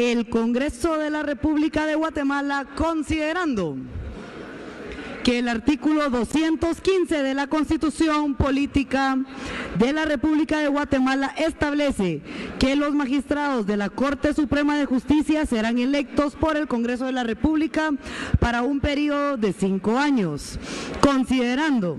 El Congreso de la República de Guatemala, considerando que el artículo 215 de la Constitución Política de la República de Guatemala establece que los magistrados de la Corte Suprema de Justicia serán electos por el Congreso de la República para un periodo de cinco años, considerando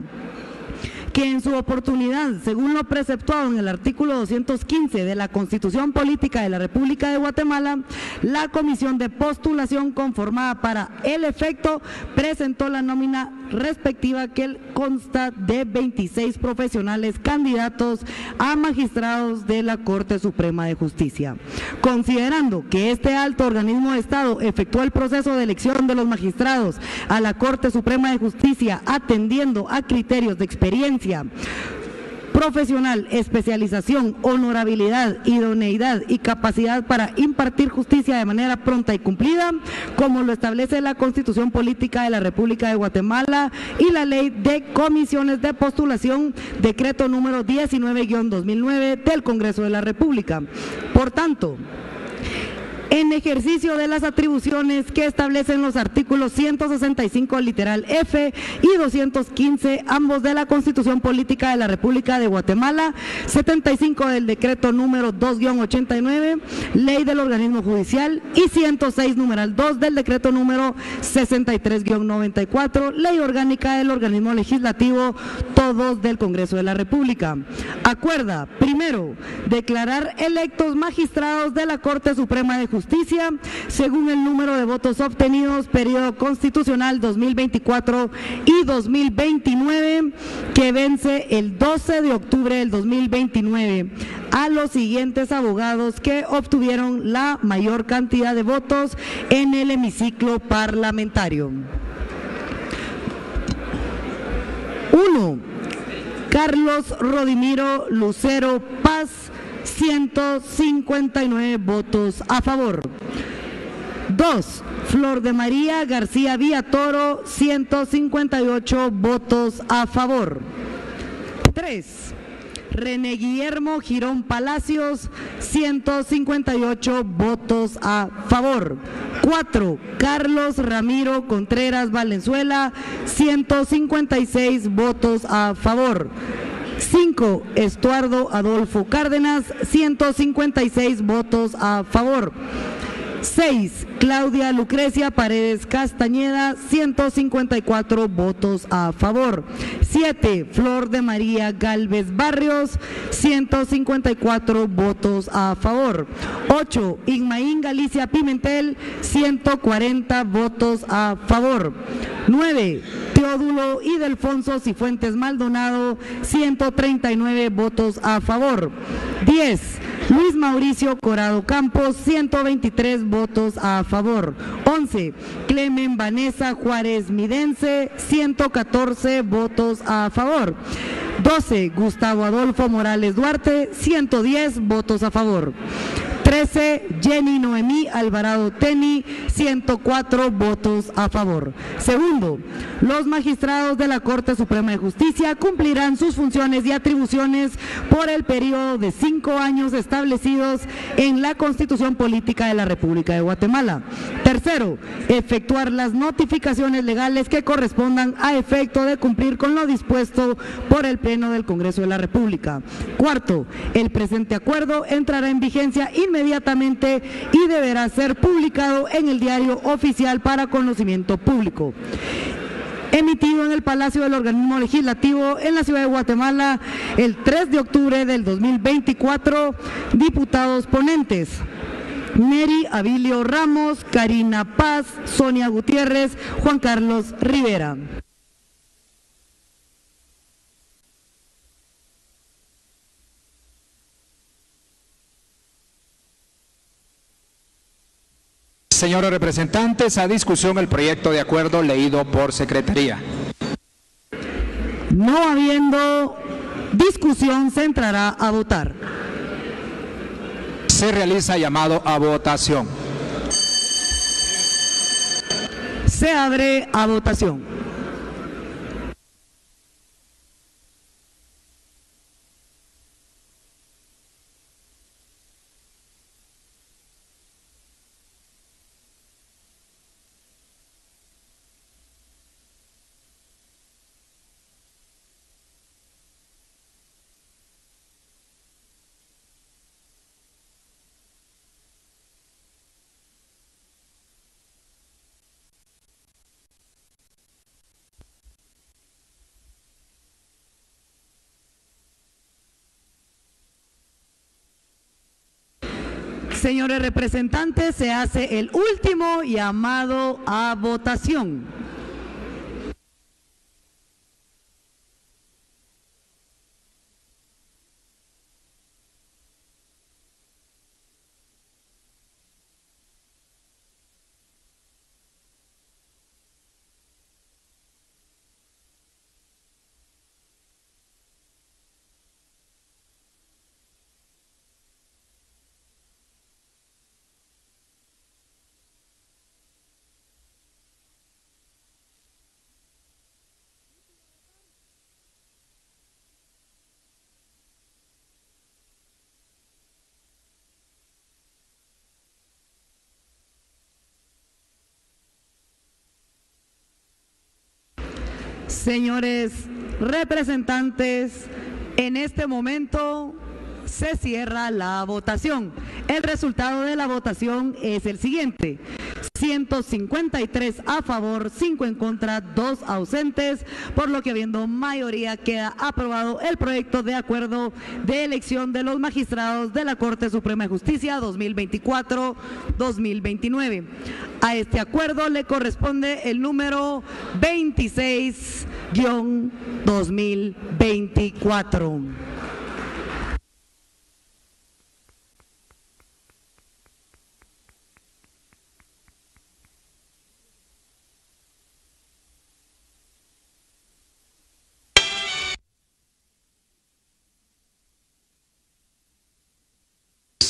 que en su oportunidad, según lo preceptuado en el artículo 215 de la Constitución Política de la República de Guatemala, la comisión de postulación conformada para el efecto presentó la nómina respectiva que consta de 26 profesionales candidatos a magistrados de la Corte Suprema de Justicia. Considerando que este alto organismo de Estado efectuó el proceso de elección de los magistrados a la Corte Suprema de Justicia atendiendo a criterios de experiencia, profesional, especialización, honorabilidad, idoneidad y capacidad para impartir justicia de manera pronta y cumplida, como lo establece la Constitución Política de la República de Guatemala y la Ley de Comisiones de Postulación, decreto número 19-2009 del Congreso de la República. Por tanto, en ejercicio de las atribuciones que establecen los artículos 165 literal F y 215 ambos de la Constitución Política de la República de Guatemala, 75 del decreto número 2-89, ley del organismo judicial y 106 numeral 2 del decreto número 63-94, ley orgánica del organismo legislativo, todos del Congreso de la República. Acuerda, primero, declarar electos magistrados de la Corte Suprema de Justicia Justicia, según el número de votos obtenidos, periodo constitucional 2024 y 2029, que vence el 12 de octubre del 2029 a los siguientes abogados que obtuvieron la mayor cantidad de votos en el hemiciclo parlamentario. Uno, Carlos Rodimiro Lucero Paz 159 votos a favor. 2. Flor de María García Toro 158 votos a favor. 3. René Guillermo Girón Palacios, 158 votos a favor. 4. Carlos Ramiro Contreras Valenzuela, 156 votos a favor. 5. Estuardo Adolfo Cárdenas, 156 votos a favor. 6. Claudia Lucrecia Paredes Castañeda, 154 votos a favor. 7. Flor de María Galvez Barrios, 154 votos a favor. 8. Igmaín Galicia Pimentel, 140 votos a favor. 9. Teodulo y Delfonso Cifuentes Maldonado, 139 votos a favor. 10. Luis Mauricio Corado Campos, 123 votos a favor. 11. Clemen Vanessa Juárez Midense, 114 votos a favor. 12. Gustavo Adolfo Morales Duarte, 110 votos a favor. 13, Jenny Noemí Alvarado Teni, 104 votos a favor. Segundo, los magistrados de la Corte Suprema de Justicia cumplirán sus funciones y atribuciones por el periodo de cinco años establecidos en la Constitución Política de la República de Guatemala. Tercero, efectuar las notificaciones legales que correspondan a efecto de cumplir con lo dispuesto por el Pleno del Congreso de la República. Cuarto, el presente acuerdo entrará en vigencia inmediatamente inmediatamente y deberá ser publicado en el diario oficial para conocimiento público emitido en el Palacio del Organismo Legislativo en la ciudad de Guatemala el 3 de octubre del 2024. Diputados ponentes. Neri Abilio Ramos, Karina Paz, Sonia Gutiérrez, Juan Carlos Rivera. Señores representantes, a discusión el proyecto de acuerdo leído por Secretaría. No habiendo discusión, se entrará a votar. Se realiza llamado a votación. Se abre a votación. Señores representantes, se hace el último llamado a votación. Señores representantes, en este momento se cierra la votación. El resultado de la votación es el siguiente. 153 a favor, 5 en contra, 2 ausentes, por lo que habiendo mayoría queda aprobado el proyecto de acuerdo de elección de los magistrados de la Corte Suprema de Justicia 2024-2029. A este acuerdo le corresponde el número 26-2024.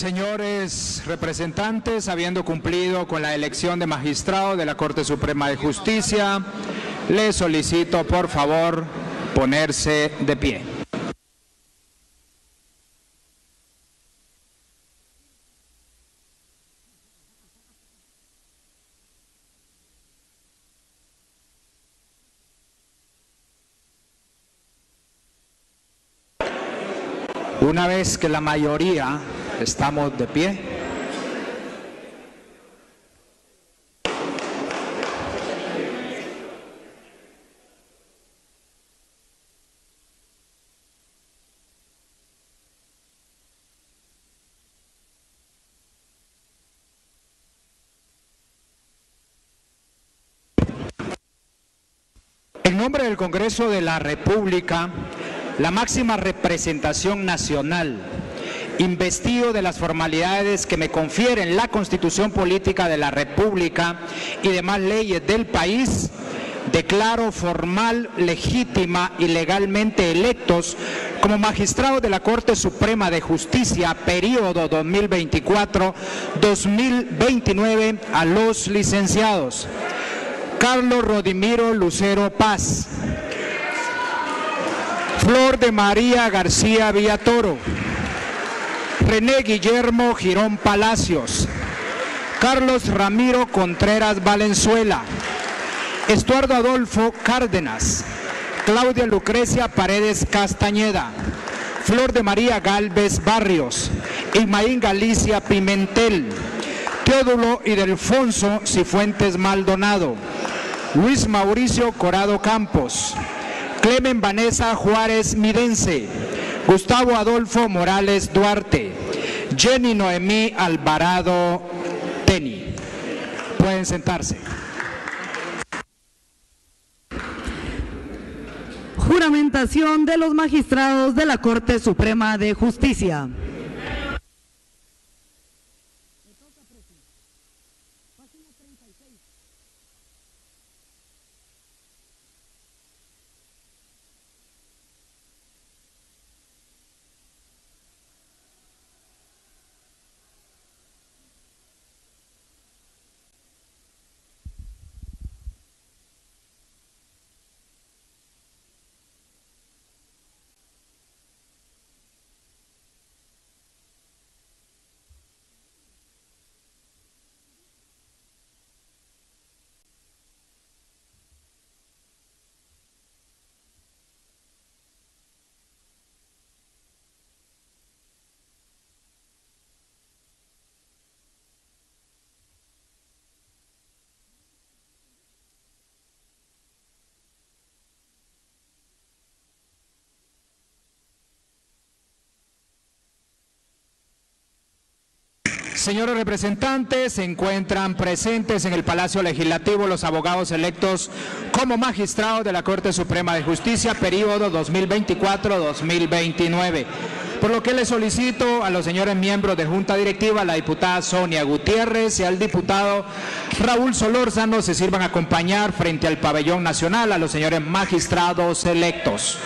Señores representantes, habiendo cumplido con la elección de magistrado de la Corte Suprema de Justicia, les solicito por favor ponerse de pie. Una vez que la mayoría estamos de pie. En nombre del Congreso de la República, la máxima representación nacional, investido de las formalidades que me confieren la Constitución Política de la República y demás leyes del país, declaro formal, legítima y legalmente electos como magistrados de la Corte Suprema de Justicia, periodo 2024-2029, a los licenciados Carlos Rodimiro Lucero Paz, Flor de María García Villatoro, René Guillermo Girón Palacios, Carlos Ramiro Contreras Valenzuela, Estuardo Adolfo Cárdenas, Claudia Lucrecia Paredes Castañeda, Flor de María Galvez Barrios, Ismaín Galicia Pimentel, Teodulo y Delfonso Cifuentes Maldonado, Luis Mauricio Corado Campos, Clemen Vanessa Juárez Midense, Gustavo Adolfo Morales Duarte, Jenny Noemí Alvarado Teni. Pueden sentarse. Juramentación de los magistrados de la Corte Suprema de Justicia. Señores representantes, se encuentran presentes en el Palacio Legislativo los abogados electos como magistrados de la Corte Suprema de Justicia, periodo 2024-2029. Por lo que le solicito a los señores miembros de Junta Directiva, la diputada Sonia Gutiérrez y al diputado Raúl Solórzano, se sirvan a acompañar frente al pabellón nacional a los señores magistrados electos.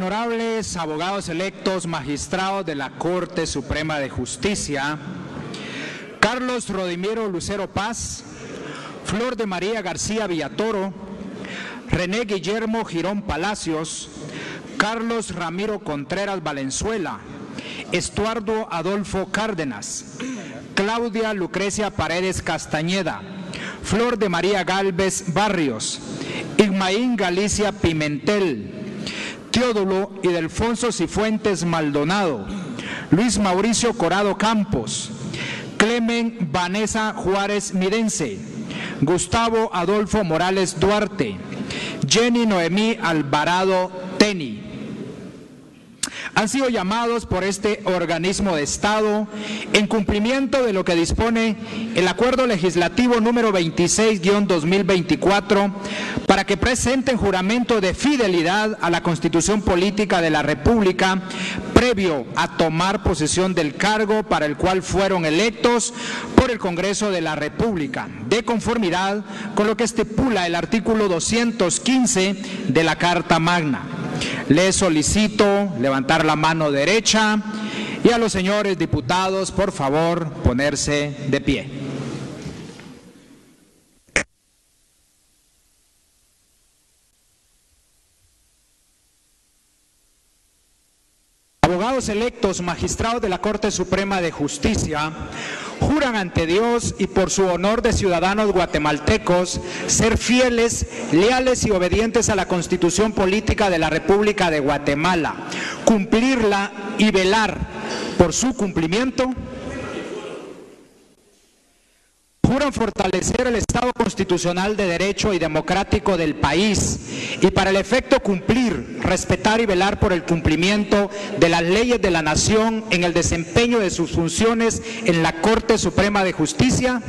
Honorables abogados electos, magistrados de la Corte Suprema de Justicia, Carlos Rodimiro Lucero Paz, Flor de María García Villatoro, René Guillermo Girón Palacios, Carlos Ramiro Contreras Valenzuela, Estuardo Adolfo Cárdenas, Claudia Lucrecia Paredes Castañeda, Flor de María Galvez Barrios, Igmaín Galicia Pimentel, Teodulo y Delfonso Cifuentes Maldonado, Luis Mauricio Corado Campos, Clemen Vanessa Juárez Mirense, Gustavo Adolfo Morales Duarte, Jenny Noemí Alvarado Teni han sido llamados por este organismo de Estado en cumplimiento de lo que dispone el Acuerdo Legislativo número 26-2024 para que presenten juramento de fidelidad a la Constitución Política de la República previo a tomar posesión del cargo para el cual fueron electos por el Congreso de la República, de conformidad con lo que estipula el artículo 215 de la Carta Magna. Les solicito levantar la mano derecha y a los señores diputados, por favor, ponerse de pie. Abogados electos, magistrados de la Corte Suprema de Justicia, juran ante Dios y por su honor de ciudadanos guatemaltecos ser fieles, leales y obedientes a la Constitución Política de la República de Guatemala, cumplirla y velar por su cumplimiento juran fortalecer el Estado constitucional de derecho y democrático del país y para el efecto cumplir, respetar y velar por el cumplimiento de las leyes de la nación en el desempeño de sus funciones en la Corte Suprema de Justicia.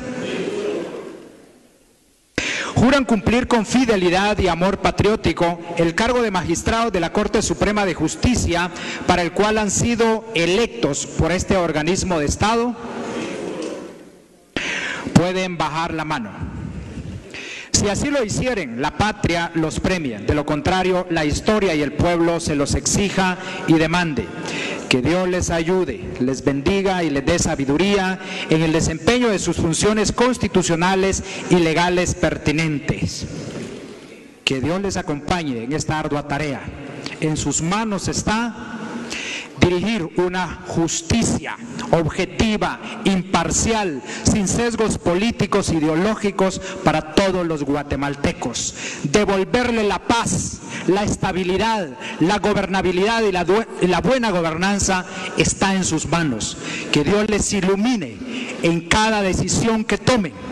Juran cumplir con fidelidad y amor patriótico el cargo de magistrado de la Corte Suprema de Justicia para el cual han sido electos por este organismo de Estado pueden bajar la mano. Si así lo hicieren, la patria los premia. De lo contrario, la historia y el pueblo se los exija y demande. Que Dios les ayude, les bendiga y les dé sabiduría en el desempeño de sus funciones constitucionales y legales pertinentes. Que Dios les acompañe en esta ardua tarea. En sus manos está dirigir una justicia objetiva, imparcial, sin sesgos políticos, ideológicos para todos los guatemaltecos. Devolverle la paz, la estabilidad, la gobernabilidad y la, la buena gobernanza está en sus manos. Que Dios les ilumine en cada decisión que tomen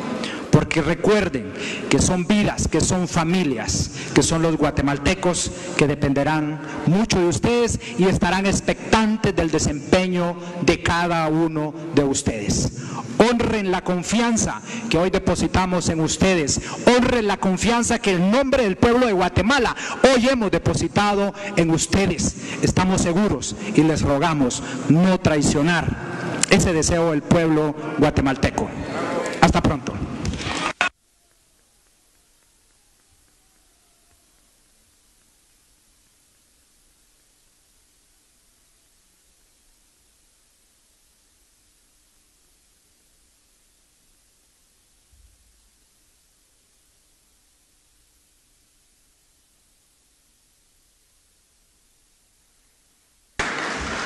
porque recuerden que son vidas, que son familias, que son los guatemaltecos que dependerán mucho de ustedes y estarán expectantes del desempeño de cada uno de ustedes. Honren la confianza que hoy depositamos en ustedes. Honren la confianza que el nombre del pueblo de Guatemala hoy hemos depositado en ustedes. Estamos seguros y les rogamos no traicionar ese deseo del pueblo guatemalteco. Hasta pronto.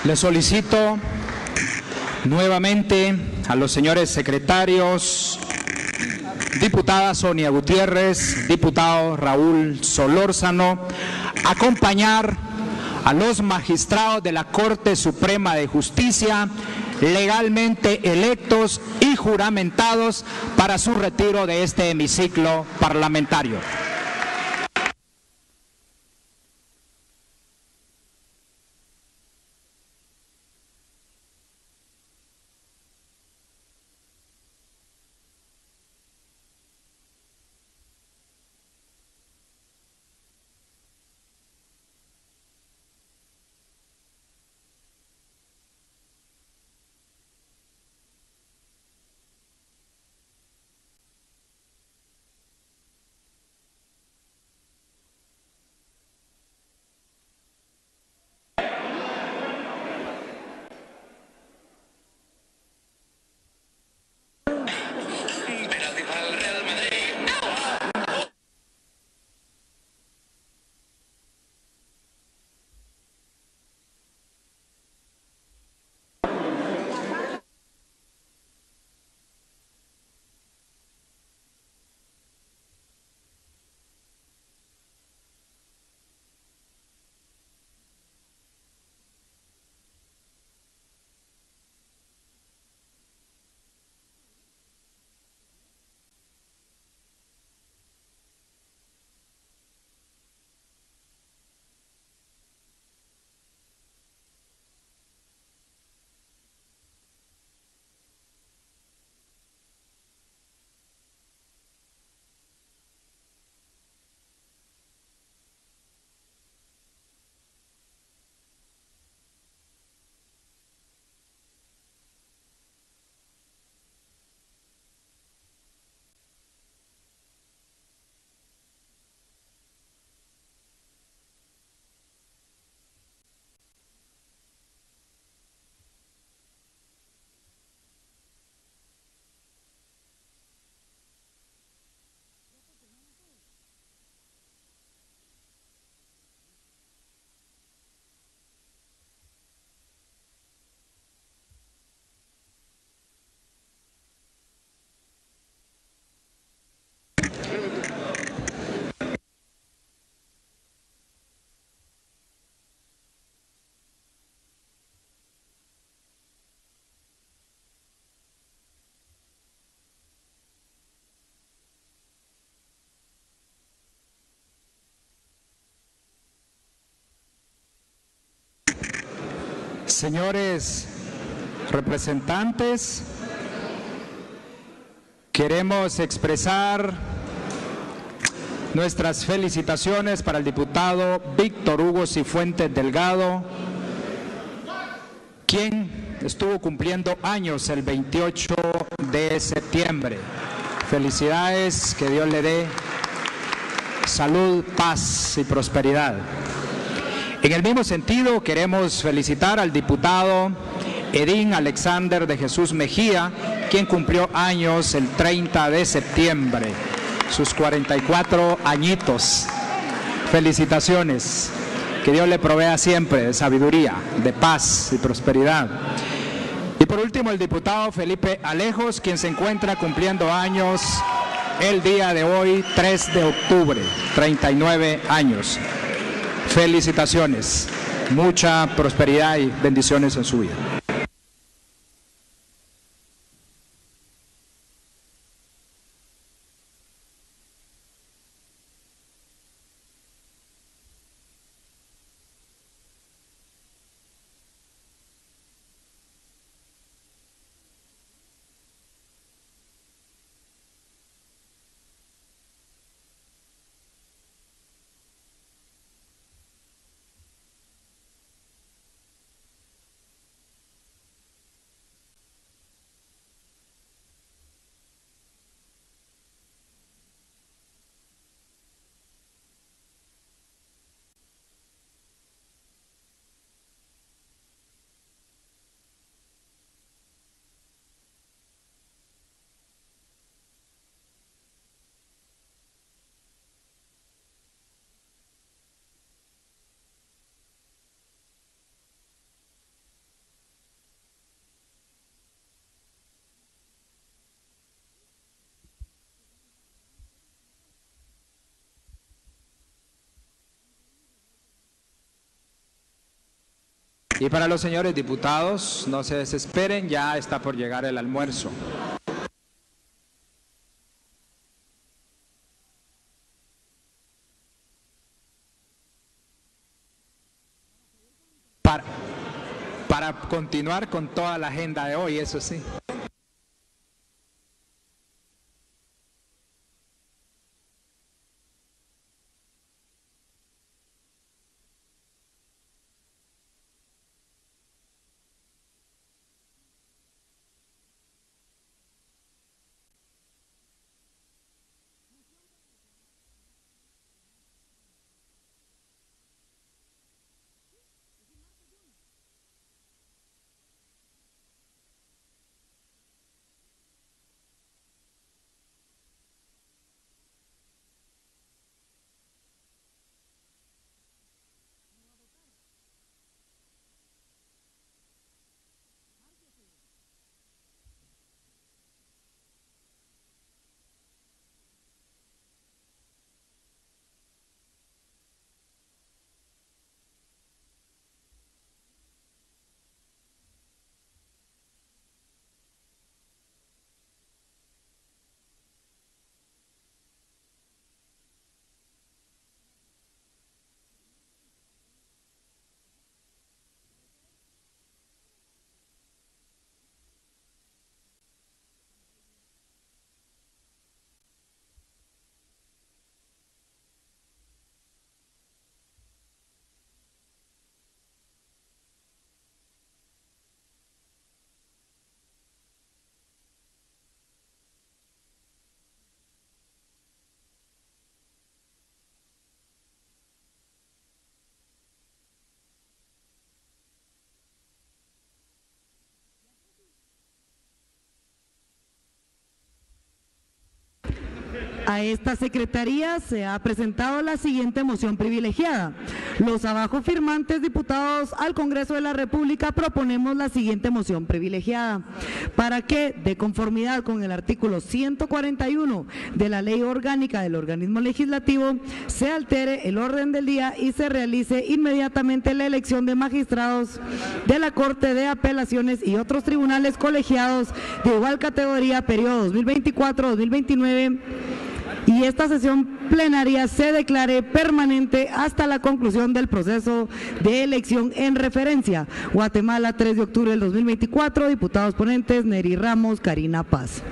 Le solicito nuevamente a los señores secretarios, diputada Sonia Gutiérrez, diputado Raúl Solórzano, acompañar a los magistrados de la Corte Suprema de Justicia legalmente electos y juramentados para su retiro de este hemiciclo parlamentario. Señores representantes, queremos expresar nuestras felicitaciones para el diputado Víctor Hugo Cifuentes Delgado, quien estuvo cumpliendo años el 28 de septiembre. Felicidades, que Dios le dé salud, paz y prosperidad. En el mismo sentido, queremos felicitar al diputado Edín Alexander de Jesús Mejía, quien cumplió años el 30 de septiembre, sus 44 añitos. Felicitaciones. Que Dios le provea siempre de sabiduría, de paz y prosperidad. Y por último, el diputado Felipe Alejos, quien se encuentra cumpliendo años el día de hoy, 3 de octubre, 39 años. Felicitaciones, mucha prosperidad y bendiciones en su vida. Y para los señores diputados, no se desesperen, ya está por llegar el almuerzo. Para, para continuar con toda la agenda de hoy, eso sí. A esta Secretaría se ha presentado la siguiente moción privilegiada. Los abajo firmantes diputados al Congreso de la República proponemos la siguiente moción privilegiada para que, de conformidad con el artículo 141 de la Ley Orgánica del Organismo Legislativo, se altere el orden del día y se realice inmediatamente la elección de magistrados de la Corte de Apelaciones y otros tribunales colegiados de igual categoría, periodo 2024-2029 y esta sesión plenaria se declare permanente hasta la conclusión del proceso de elección en referencia. Guatemala, 3 de octubre del 2024, diputados ponentes Neri Ramos, Karina Paz.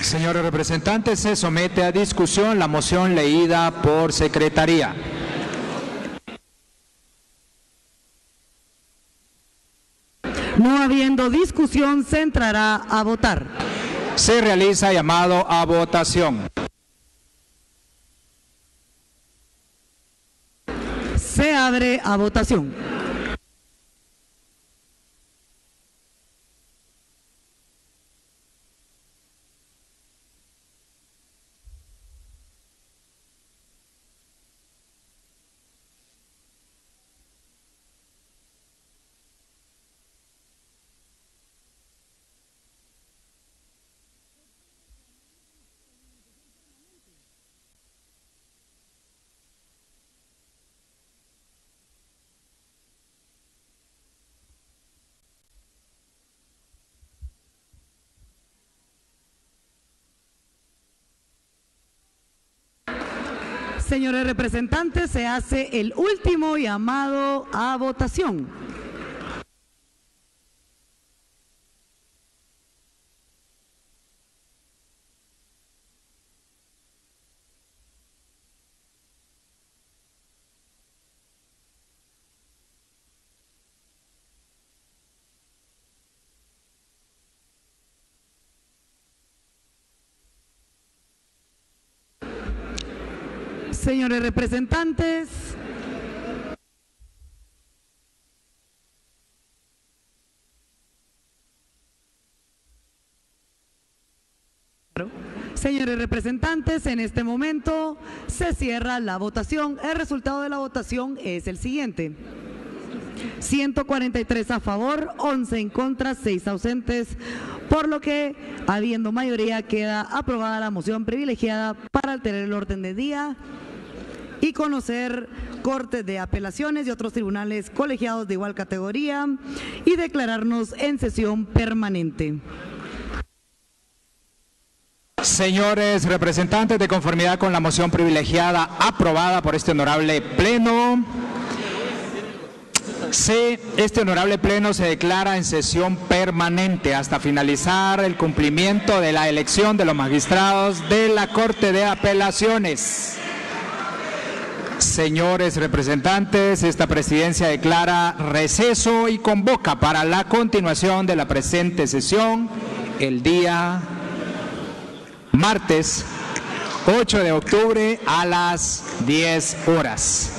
Señores representantes, se somete a discusión la moción leída por Secretaría. No habiendo discusión, se entrará a votar. Se realiza llamado a votación. Se abre a votación. Señores representantes, se hace el último llamado a votación. Señores representantes, Señores representantes, en este momento se cierra la votación. El resultado de la votación es el siguiente. 143 a favor, 11 en contra, 6 ausentes, por lo que, habiendo mayoría, queda aprobada la moción privilegiada para alterar el orden de día y conocer cortes de apelaciones y otros tribunales colegiados de igual categoría y declararnos en sesión permanente. Señores representantes, de conformidad con la moción privilegiada aprobada por este honorable pleno. Este honorable pleno se declara en sesión permanente hasta finalizar el cumplimiento de la elección de los magistrados de la Corte de Apelaciones. Señores representantes, esta presidencia declara receso y convoca para la continuación de la presente sesión el día martes 8 de octubre a las 10 horas.